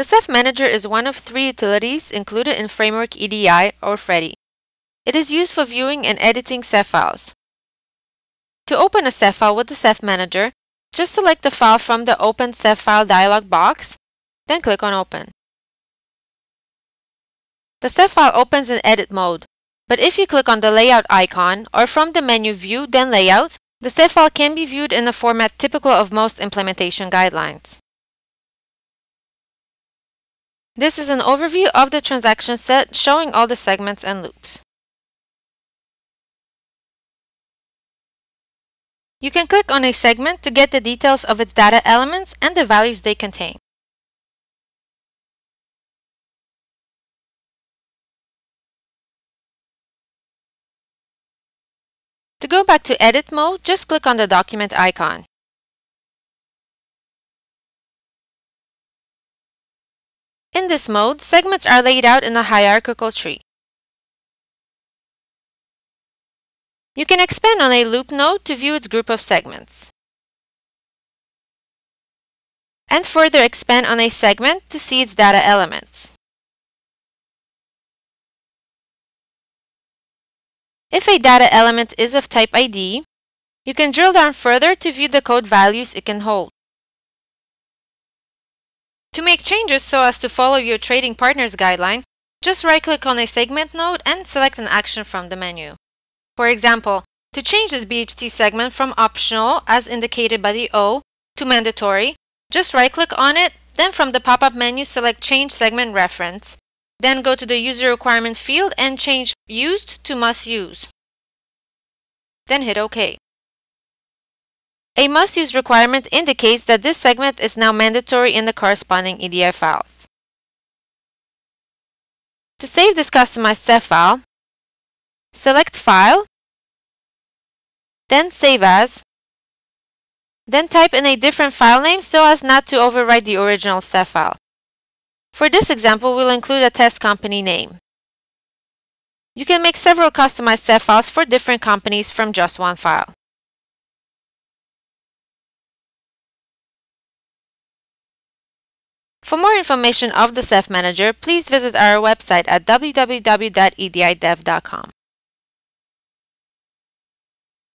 The SEF Manager is one of three utilities included in Framework EDI or FREDI. It is used for viewing and editing SEF files. To open a SEF file with the SEF Manager, just select the file from the Open SEF File dialog box, then click on Open. The SEF file opens in edit mode, but if you click on the layout icon or from the menu View then Layout, the SEF file can be viewed in the format typical of most implementation guidelines. This is an overview of the transaction set showing all the segments and loops. You can click on a segment to get the details of its data elements and the values they contain. To go back to edit mode, just click on the document icon. In this mode, segments are laid out in a hierarchical tree. You can expand on a loop node to view its group of segments. And further expand on a segment to see its data elements. If a data element is of type ID, you can drill down further to view the code values it can hold. To make changes so as to follow your trading partner's guideline, just right-click on a segment node and select an action from the menu. For example, to change this BHT segment from optional, as indicated by the O, to mandatory, just right-click on it, then from the pop-up menu select Change Segment Reference. Then go to the User Requirement field and change Used to Must Use. Then hit OK. A must-use requirement indicates that this segment is now mandatory in the corresponding EDI files. To save this customized SEF file, select File, then Save As, then type in a different file name so as not to overwrite the original SEF file. For this example, we'll include a test company name. You can make several customized SEF files for different companies from just one file. For more information of the SEF Manager, please visit our website at www.edidev.com.